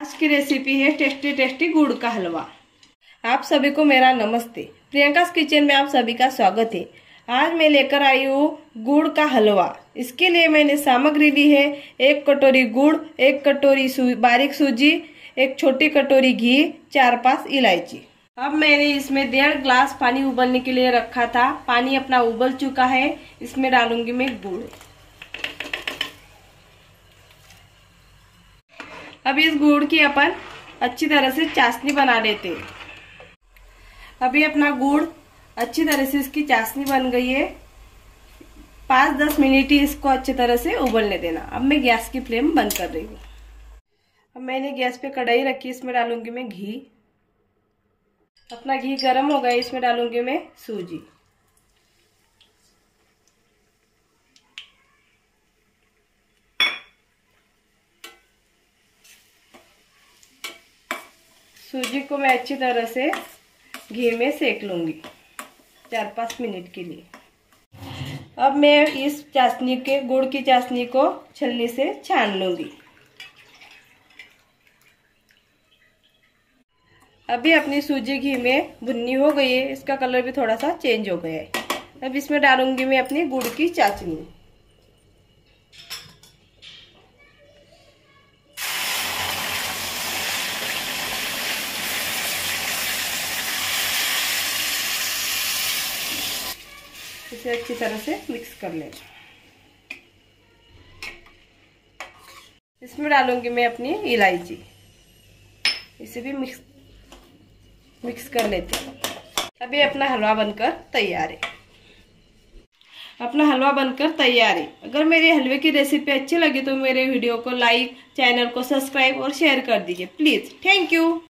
आज की रेसिपी है टेस्टी टेस्टी गुड़ का हलवा। आप सभी को मेरा नमस्ते। प्रियंका किचन में आप सभी का स्वागत है। आज मैं लेकर आई हूँ गुड़ का हलवा। इसके लिए मैंने सामग्री ली है एक कटोरी गुड़ एक कटोरी सू, बारीक सूजी एक छोटी कटोरी घी चार पाँच इलायची। अब मैंने इसमें डेढ़ ग्लास पानी उबलने के लिए रखा था। पानी अपना उबल चुका है। इसमें डालूँगी मैं गुड़। अब इस गुड़ की अपन अच्छी तरह से चाशनी बना लेते अभी अपना गुड़ अच्छी तरह से इसकी चाशनी बन गई है। पाँच दस मिनट ही इसको अच्छी तरह से उबलने देना। अब मैं गैस की फ्लेम बंद कर रही हूँ। अब मैंने गैस पे कढ़ाई रखी, इसमें डालूँगी मैं घी। अपना घी गर्म हो गया, इसमें डालूँगी मैं सूजी। सूजी को मैं अच्छी तरह से घी में सेक लूँगी, चार पाँच मिनट के लिए। अब मैं इस चाशनी के, गुड़ की चाशनी को छलनी से छान लूँगी। अभी अपनी सूजी घी में भुन्नी हो गई है, इसका कलर भी थोड़ा सा चेंज हो गया है। अब इसमें डालूँगी मैं अपनी गुड़ की चाशनी। इसे अच्छी तरह से मिक्स कर लेना इसमें डालूँगी मैं अपनी इलायची। इसे भी मिक्स मिक्स कर लेते हैं। अभी अपना हलवा बनकर तैयार है। अपना हलवा बनकर तैयार है। अगर मेरे हलवे की रेसिपी अच्छी लगी तो मेरे वीडियो को लाइक चैनल को सब्सक्राइब और शेयर कर दीजिए। Please thank you